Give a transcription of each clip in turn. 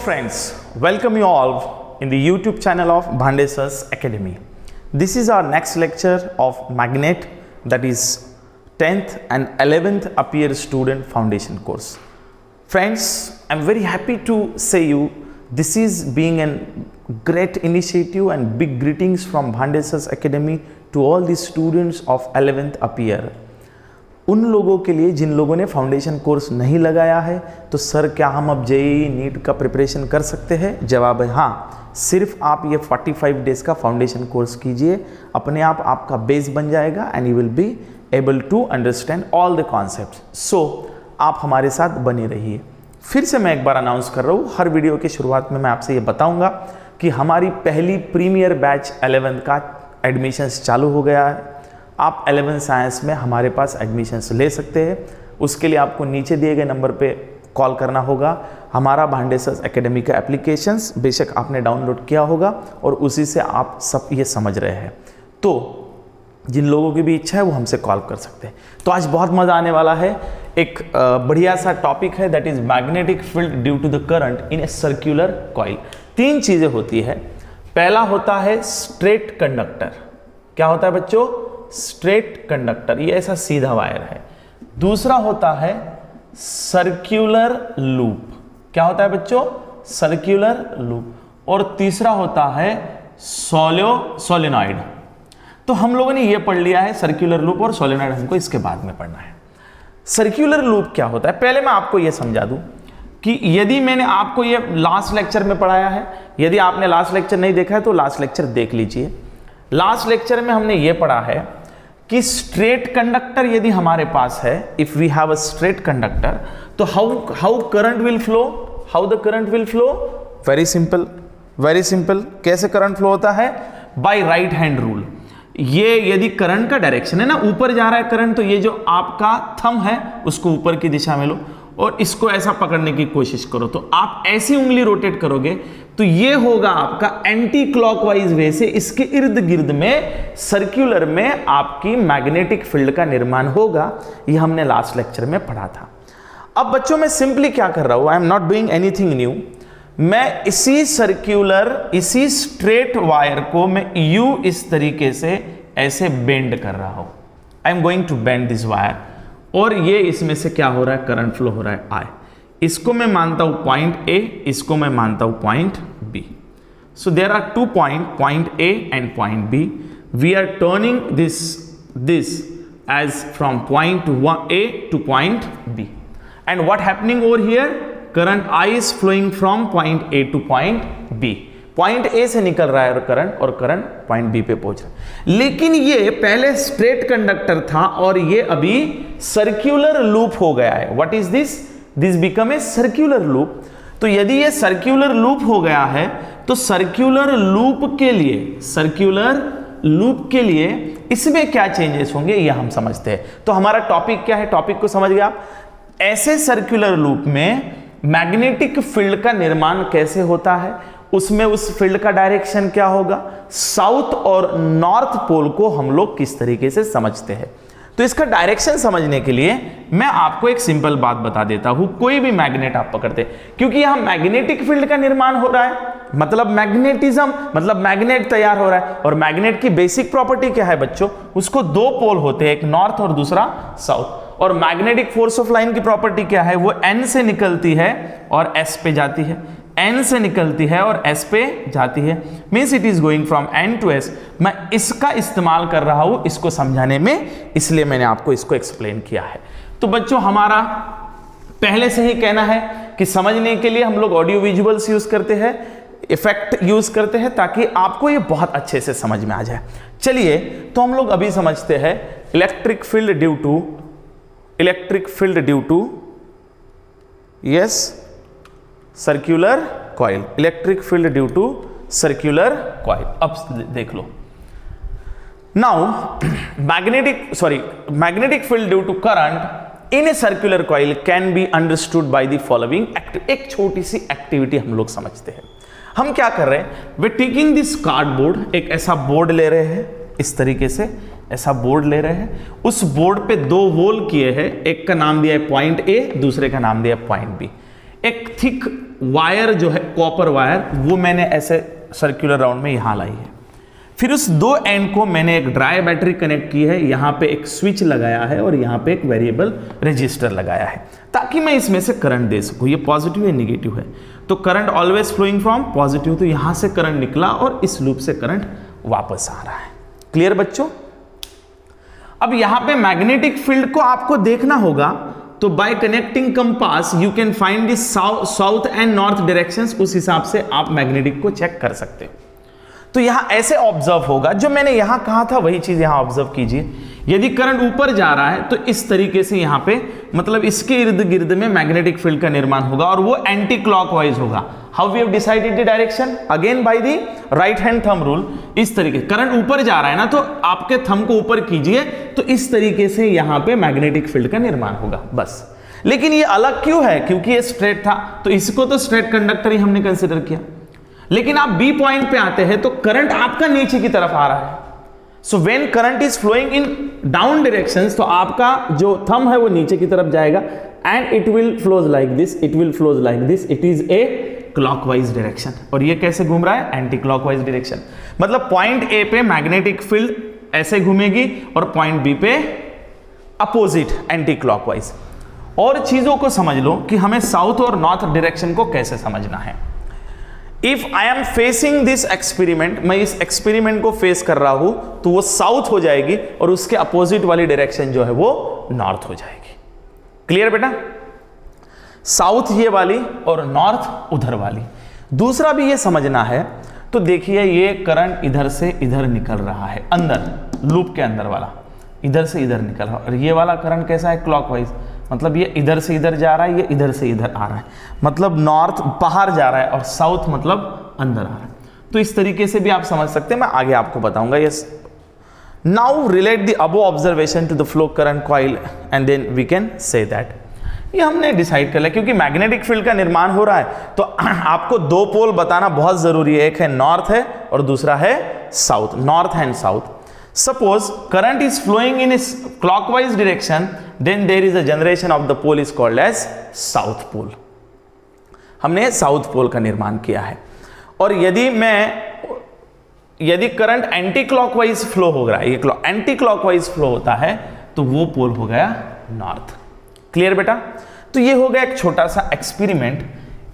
friends, welcome you all in the YouTube channel of Bhandesas Academy. This is our next lecture of magnet that is 10th and 11th appear student foundation course. Friends, I'm very happy to say you this is being a great initiative and big greetings from Bhandesas Academy to all the students of 11th appear. उन लोगों के लिए जिन लोगों ने foundation course नहीं लगाया है तो सर क्या हम अब जेई नीट का प्रिपरेशन कर सकते हैं? जवाब है हाँ। सिर्फ़ आप ये 45 डेज़ का फाउंडेशन कोर्स कीजिए, अपने आप आपका बेस बन जाएगा and you will be able to understand all the concept so आप हमारे साथ बने रहिए। फिर से मैं एक बार अनाउंस कर रहा हूँ, हर वीडियो की शुरुआत में मैं आपसे ये बताऊँगा कि हमारी पहली प्रीमियर बैच एलेवेंथ का एडमिशन्स चालू हो गया है। आप एलेवन साइंस में हमारे पास एडमिशन्स ले सकते हैं। उसके लिए आपको नीचे दिए गए नंबर पे कॉल करना होगा। हमारा भांडेसर्स एकेडमी का एप्लीकेशंस बेशक आपने डाउनलोड किया होगा और उसी से आप सब ये समझ रहे हैं। तो जिन लोगों की भी इच्छा है वो हमसे कॉल कर सकते हैं। तो आज बहुत मज़ा आने वाला है। एक बढ़िया सा टॉपिक है that is magnetic field due to the current in a circular coil तीन चीज़ें होती है। पहला होता है स्ट्रेट कंडक्टर क्या होता है बच्चों? स्ट्रेट कंडक्टर, ये ऐसा सीधा वायर है। दूसरा होता है सर्क्यूलर लूप। क्या होता है बच्चों? Circular loop. और तीसरा होता है सोलियो, सोलिनॉइड। तो हम लोगों ने ये पढ़ लिया है सर्क्यूलर लूप और सोलिनॉइड, हमको इसके बाद में पढ़ना है। सर्क्यूलर लूप क्या होता है? पहले मैं आपको यह समझा दूँ कि यदि मैंने आपको ये लास्ट लेक्चर में पढ़ाया है, यदि आपने लास्ट लेक्चर नहीं देखा है तो लास्ट लेक्चर देख लीजिए। लास्ट लेक्चर में हमने ये पढ़ा है कि स्ट्रेट कंडक्टर यदि हमारे पास है if we have a straight conductor तो how how current will flow how the current will flow very simple very simple कैसे करंट फ्लो होता है? बाय राइट हैंड रूल ये यदि करंट का डायरेक्शन है ना, ऊपर जा रहा है करंट तो ये जो आपका थम है, उसको ऊपर की दिशा में लो। और इसको ऐसा पकड़ने की कोशिश करो। तो आप ऐसी उंगली रोटेट करोगे तो ये होगा आपका एंटी क्लॉकवाइज वे से इसके इर्द गिर्द में सर्क्यूलर में आपकी मैग्नेटिक फ़ील्ड का निर्माण होगा। ये हमने लास्ट लेक्चर में पढ़ा था। अब बच्चों, में सिंपली क्या कर रहा हूँ? I am not doing anything new मैं इसी सर्क्यूलर इसी स्ट्रेट वायर को मैं यू इस तरीके से ऐसे बेंड कर रहा हूँ। I am going to bend this wire और ये इसमें से क्या हो रहा है? करंट फ्लो हो रहा है आई इसको मैं मानता हूँ पॉइंट ए इसको मैं मानता हूँ point B so there are two point point A and point B we are turning this this edge from point A to point B and what happening over here current I is flowing from point A to point B point A से निकल रहा है और current और current point B पे पहुँच रहा है। लेकिन ये पहले स्ट्रेट कंडक्टर था और ये अभी सर्क्यूलर लूप हो गया है। What is this this become a circular loop तो यदि ये सर्क्यूलर लूप हो गया है तो सर्क्यूलर लूप के लिए सर्क्यूलर लूप के लिए इसमें क्या चेंजेस होंगे, ये हम समझते हैं। तो हमारा टॉपिक क्या है? टॉपिक को समझ गया आप? ऐसे सर्क्यूलर लूप में मैग्नेटिक फ़ील्ड का निर्माण कैसे होता है? उसमें उस फ़ील्ड का डायरेक्शन क्या होगा? साउथ और नॉर्थ पोल को हम लोग किस तरीके से समझते हैं? तो इसका डायरेक्शन समझने के लिए मैं आपको एक सिंपल बात बता देता हूँ, कोई भी मैग्नेट आप पकड़ते। क्योंकि यहाँ मैग्नेटिक फ़ील्ड का निर्माण हो रहा है। मतलब मैग्नेटिज्म मतलब मैग्नेट तैयार हो रहा है। और मैग्नेट की बेसिक प्रॉपर्टी क्या है बच्चों? उसको दो पोल होते हैं, एक नॉर्थ और दूसरा साउथ। और मैग्नेटिक फोर्स ऑफ़ लाइन की प्रॉपर्टी क्या है? वो एन से निकलती है और एस पे जाती है। एन से निकलती है और एस पे जाती है। Means it is going from N to S मैं इसका इस्तेमाल कर रहा हूँ इसको समझाने में, इसलिए मैंने आपको इसको एक्सप्लेन किया है। तो बच्चों, हमारा पहले से ही कहना है कि समझने के लिए हम लोग ऑडियो विजुअल्स यूज़ करते हैं इफ़ेक्ट यूज़ करते हैं, ताकि आपको ये बहुत अच्छे से समझ में आ जाए। चलिए तो हम लोग अभी समझते हैं electric field due to electric field due to yes circular coil electric field due to circular coil अब देख लो। Now magnetic sorry magnetic field due to current in a circular coil can be understood by the following एक छोटी सी activity हम लोग समझते हैं। हम क्या कर रहे हैं? वे टेकिंग दिस कार्डबोर्ड एक ऐसा बोर्ड ले रहे हैं, इस तरीके से। ऐसा बोर्ड ले रहे हैं। उस बोर्ड पे दो होल किए हैं। एक का नाम दिया है पॉइंट ए दूसरे का नाम दिया है पॉइंट बी एक थिक वायर जो है कॉपर वायर वो मैंने ऐसे सर्कुलर राउंड में यहाँ लाई है। फिर उस दो एंड को मैंने एक ड्राई बैटरी कनेक्ट की है। यहाँ पे एक स्विच लगाया है और यहाँ पे एक वेरिएबल रजिस्टर लगाया है। ताकि मैं इसमें से करंट दे सकूँ। ये पॉजिटिव या निगेटिव है? तो current always flowing from positive तो यहाँ से करंट निकला और इस लूप से करंट वापस आ रहा है। क्लियर बच्चों? अब यहाँ पे मैग्नेटिक फ़ील्ड को आपको देखना होगा तो by connecting compass you can find this south and north direction उस हिसाब से आप मैग्नेटिक को चेक कर सकते हो। तो यहाँ ऐसे ऑब्ज़र्व होगा, जो मैंने यहाँ कहा था, वही चीज़ यहाँ ऑब्ज़र्व कीजिए। यदि करंट ऊपर जा रहा है तो इस तरीके से यहाँ पे मतलब इसके इर्द गिर्द में मैग्नेटिक फ़ील्ड का निर्माण होगा और वो एंटी क्लॉकवाइज होगा how we decided the direction again by the right hand thumb rule इस तरीके करंट ऊपर जा रहा है ना तो आपके थंब को ऊपर कीजिए तो इस तरीके से यहाँ पे मैग्नेटिक फ़ील्ड का निर्माण होगा, बस। लेकिन ये अलग क्यों है? क्योंकि ये स्ट्रेट था तो इसको तो स्ट्रेट कंडक्टर ही हमने कंसिडर किया। लेकिन आप बी पॉइंट पे आते हैं तो करंट आपका नीचे की तरफ़ आ रहा है। So when current is flowing in down direction तो आपका जो थम है वो नीचे की तरफ़ जाएगा and it will flows like this it will flows like this it is a clockwise direction और ये कैसे घूम रहा है? एंटी क्लॉकवाइज डायरेक्शन मतलब पॉइंट ए पे मैग्नेटिक फ़ील्ड ऐसे घूमेगी और पॉइंट बी पे अपोजिट एंटी क्लॉकवाइज और चीज़ों को समझ लो कि हमें साउथ और नॉर्थ डायरेक्शन को कैसे समझना है। If I am facing this experiment मैं इस एक्सपेरिमेंट को फेस कर रहा हूँ तो वो साउथ हो जाएगी और उसके अपोजिट वाली डायरेक्शन जो है वो नॉर्थ हो जाएगी। क्लियर बेटा? साउथ ये वाली और नॉर्थ उधर वाली। दूसरा भी ये समझना है तो देखिए ये करंट इधर से इधर निकल रहा है, अंदर लूप के अंदर वाला। इधर से इधर निकल रहा है। और ये वाला करंट कैसा है? क्लॉकवाइज मतलब ये इधर से इधर जा रहा है, ये इधर से इधर आ रहा है। मतलब नॉर्थ बाहर जा रहा है और साउथ मतलब अंदर आ रहा है। तो इस तरीके से भी आप समझ सकते हैं, मैं आगे आपको बताऊँगा। Yes now relate the above observation to the flow current coil and then we can say that ये हमने डिसाइड कर लिया क्योंकि मैग्नेटिक फ़ील्ड का निर्माण हो रहा है तो आपको दो पोल बताना बहुत ज़रूरी है। एक है नॉर्थ है और दूसरा है south north and south suppose current is flowing in its clockwise direction then there is a generation of the pole is called as south pole हमने साउथ पोल का निर्माण किया है और यदि मैं यदि करंट एंटी क्लॉकवाइज फ्लो हो रहा है ये एंटी क्लॉकवाइज फ्लो होता है तो वो पोल हो गया नॉर्थ क्लियर बेटा तो ये हो गया एक छोटा सा एक्सपेरिमेंट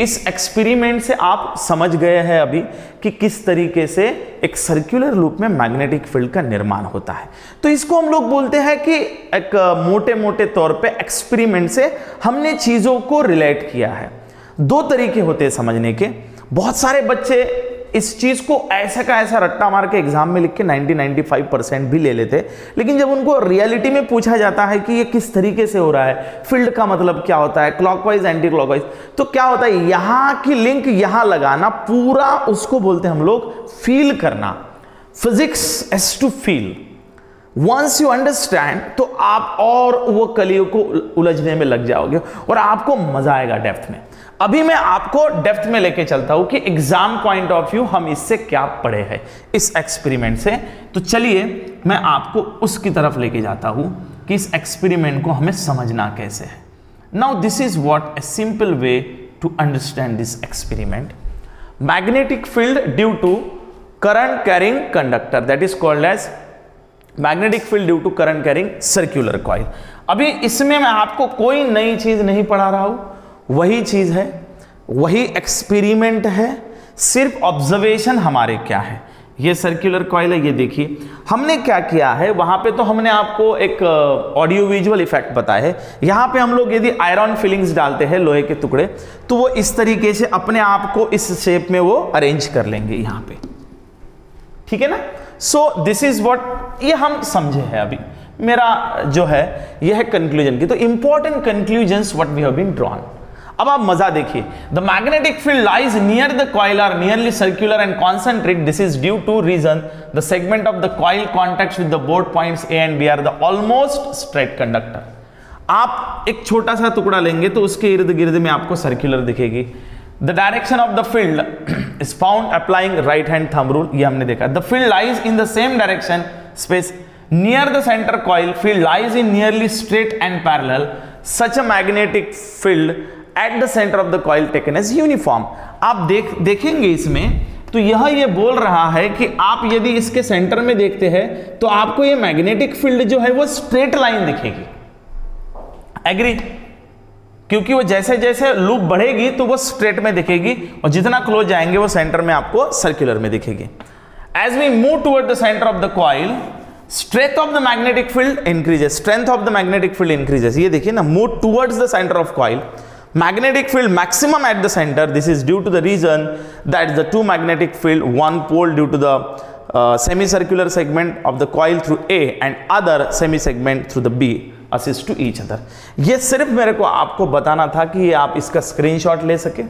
इस एक्सपेरिमेंट से आप समझ गए हैं अभी कि किस तरीके से एक सर्कुलर लूप में मैग्नेटिक फ़ील्ड का निर्माण होता है। तो इसको हम लोग बोलते हैं कि एक मोटे मोटे तौर पे एक्सपेरिमेंट से हमने चीज़ों को रिलेट किया है। दो तरीके होते हैं समझने के। बहुत सारे बच्चे इस चीज़ को ऐसा का ऐसा रट्टा मार के एग्ज़ाम में लिख के 90 95 परसेंट भी ले लेते। लेकिन जब उनको रियलिटी में पूछा जाता है कि ये किस तरीके से हो रहा है फ़ील्ड का मतलब क्या होता है क्लॉकवाइज एंटी क्लॉकवाइज तो क्या होता है, यहाँ की लिंक यहाँ लगाना, पूरा उसको बोलते हैं हम लोग फील करना। Physics is to feel once you understand तो आप और वो कलियों को उलझने में लग जाओगे और आपको मज़ा आएगा डेप्थ में। अभी मैं आपको डेप्थ में लेके चलता हूँ कि एग्ज़ाम पॉइंट ऑफ़ व्यू हम इससे क्या पढ़े हैं, इस एक्सपेरिमेंट से। तो चलिए, मैं आपको उसकी तरफ़ लेके जाता हूँ कि इस एक्सपेरिमेंट को हमें समझना कैसे है। Now this is what a simple way to understand this experiment magnetic field due to current carrying conductor that is called as magnetic field due to current carrying circular coil अभी इसमें मैं आपको कोई नई चीज़ नहीं पढ़ा रहा हूँ। वही चीज़ है, वही एक्सपेरिमेंट है, सिर्फ़ ऑब्जर्वेशन हमारे क्या है? ये सर्कुलर कॉइल है, ये देखिए। हमने क्या किया है, वहाँ पे तो हमने आपको एक ऑडियो विजुअल इफ़ेक्ट बताया है। यहाँ पे हम लोग यदि आयरन फिलिंग्स डालते हैं लोहे के टुकड़े तो वो इस तरीके से अपने आप को इस शेप में वो अरेंज कर लेंगे यहाँ पे। ठीक है ना? सो दिस इज़ वॉट ये हम समझे हैं अभी। मेरा जो है, यह है कंक्लूजन की। तो important conclusion what we have been drawn अब आप मज़ा देखिए। The magnetic field lies near the coil are nearly circular and concentrate this is due to reason the segment of the coil contact with the board points A and B are the almost straight conductor आप एक छोटा सा टुकड़ा लेंगे तो उसके इर्द गिर्द में आपको सर्कुलर दिखेगी। The direction of the field is found applying right hand thumb rule ये हमने देखा। The field lies in the same direction space near the centre coil field lies in nearly straight and parallel such a magnetic field at the centre of the coil taken as uniform आप देख, देखेंगे इसमें तो यह ये बोल रहा है कि आप यदि इसके सेंटर में देखते हैं तो आपको ये मैग्नेटिक फ़ील्ड जो है वो स्ट्रेट लाइन दिखेगी। एग्री क्योंकि वो जैसे जैसे लूप बढ़ेगी तो वो स्ट्रेट में दिखेगी, और जितना क्लोज जाएँगे, वो सेंटर में आपको सर्कुलर में दिखेगी। As we move toward the centre of the coil strength of the magnetic field increases strength of the magnetic field increases ये देखिए ना move towards the centre of coil magnetic field maximum at the center this is due to the reason that the two magnetic field one pole due to the uh, semicircular segment of the coil through A and other semi segment through the B assist to each other ये सिर्फ़ मेरे को आपको बताना था कि ये आप इसका स्क्रीनशॉट ले सके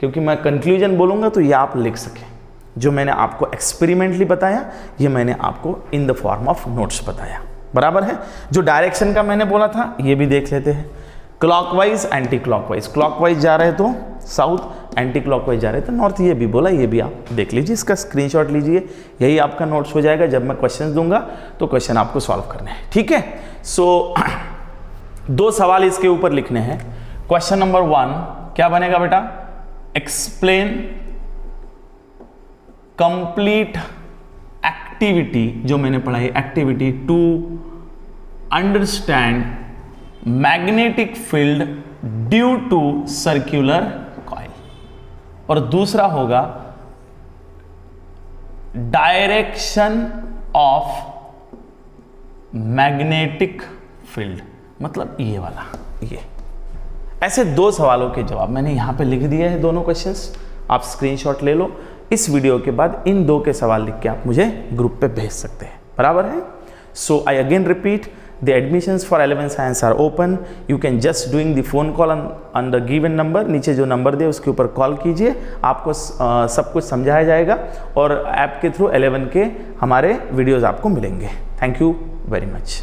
क्योंकि मैं कंक्लूजन बोलूँगा तो ये आप लिख सके जो मैंने आपको एक्सपेरिमेंटली बताया ये मैंने आपको in the form of notes बताया बराबर है जो डायरेक्शन का मैंने बोला था ये भी देख लेते हैं क्लॉकवाइज एंटी क्लॉकवाइज क्लॉकवाइज जा रहे तो साउथ एंटी क्लॉकवाइज जा रहे तो नॉर्थ ये भी बोला, ये भी आप देख लीजिए, इसका स्क्रीनशॉट लीजिए, यही आपका नोट्स हो जाएगा। जब मैं क्वेश्चन दूँगा तो क्वेश्चन आपको सॉल्व करने हैं, ठीक है? सो दो सवाल इसके ऊपर लिखने हैं। क्वेश्चन नंबर वन क्या बनेगा बेटा? एक्सप्लेन कंप्लीट एक्टिविटी जो मैंने पढ़ाई activity to understand magnetic field due to circular coil और दूसरा होगा डायरेक्शन ऑफ़ मैग्नेटिक फ़ील्ड मतलब ये वाला, ये। ऐसे दो सवालों के जवाब मैंने यहाँ पे लिख दिए हैं दोनों क्वेश्चंस आप स्क्रीनशॉट ले लो। इस वीडियो के बाद इन दो के सवाल लिख के आप मुझे ग्रुप पे भेज सकते हैं। बराबर है? So I again repeat the admissions for 11 science are open you can just doing the phone call on, on the given number नीचे जो नंबर दे उसके ऊपर कॉल कीजिए आपको आ, सब कुछ समझाया जाएगा और ऐप के थ्रू 11 के हमारे वीडियोस आपको मिलेंगे थैंक यू वेरी मच